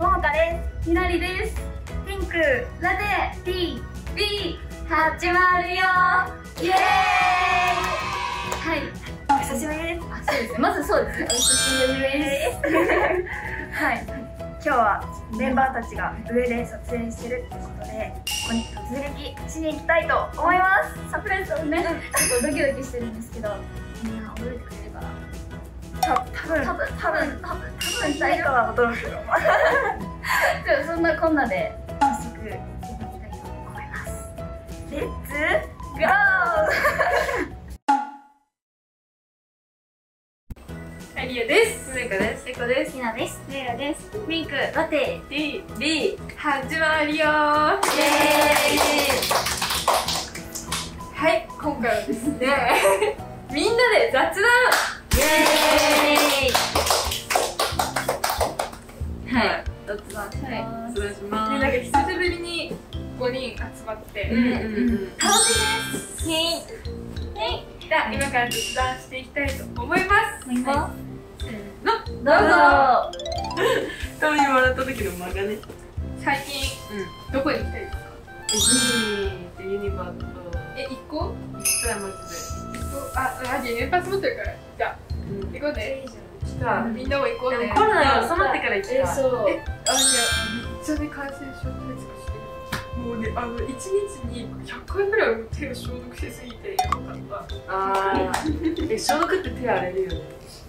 ももかです。ひなりです。ピンク。ラテ。T B 始まるよ。イエーイ。はい。お久しぶりです。あそうです。ねまずそうです。ねお久しぶりです。はい。今日はメンバーたちが上で撮影してるってことでここに突撃しに行きたいと思います。サプライズをね。ちょっとドキドキしてるんですけどみんな驚いてくれるかな？た多分多分多分多分多分誰かは驚くよじゃあそんなこんなで早速やっていきたいと思いますレッツゴーアリアです。スイカです。エコです。ひなですレイラですミンクラテ D、D、始まるよイエーイ。はい、今回はですね、みんなで雑談はい、雑談します。お願いします。なんか久しぶりに5人集まって、うんうんうん。楽しいです。じゃあ、今から雑談していきたいと思います。思い。ますのどうぞ。たまに笑った時の間がね。最近、どこに行きたいですか？ディズニーとユニバーと。え、行こう？行きたいマジ行あ、マジ、年パス持ってるから。じゃ。行こう。みんなも行こうコロナが収まってから行そうえ、あ、いや、めっちゃね、感染症対策してる。もうね、あの、一日に100回ぐらい手を消毒しすぎてやばかった。あ消毒って手荒れるよね。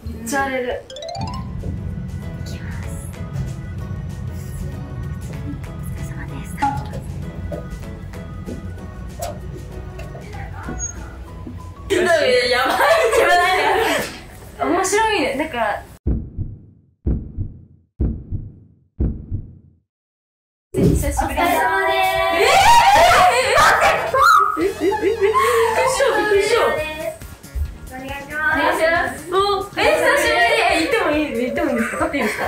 めっちゃ荒れる。お疲白いねだから久しぶりお疲れ様ですびっくりした、びっくりした。お願いしおま願いしますお、え、久しぶり。え、行ってもいい、行ってもいいんですか？立っていいですか？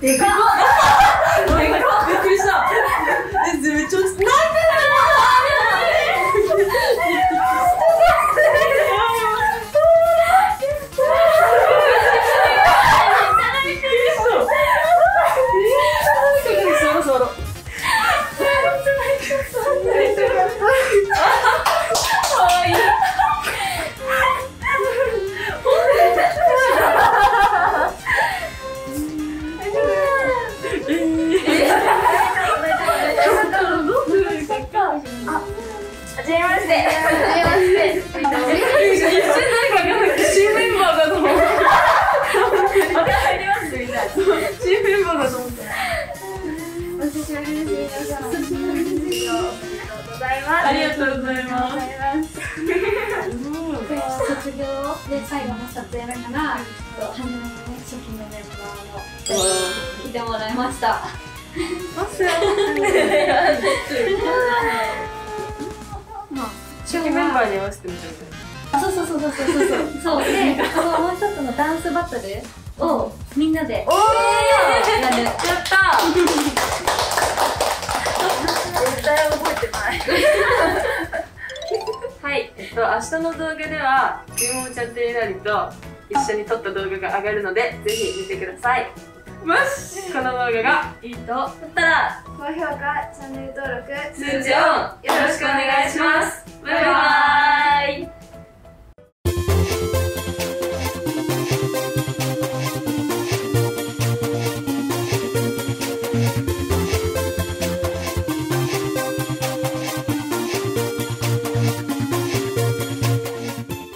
でかっびじめまして。初めまして一瞬誰かが新メンバーだと思った。入ります。みたいな新メンバーだと思った。お久しぶりです。皆さんおめでとうございます。ありがとうございます。ありがとうございます。卒業で最後の撮影だから、ちょっと初めてね、初期のメンバーの来てもらいました。ます。よ初期メンバーに合わせてみたいな。あ、そうそうそうそうそうそう そう。そうで、このもう一つのダンスバトルをみんなでおーやる。やった絶対覚えてない はい、えっと、明日の動画では、ゆうももちゃんとゆなりと一緒に撮った動画が上がるので、ぜひ見てください。もし、この動画がいいと思ったら、高評価チャンネル登録通知オンよろしくお願いします。バイバーイ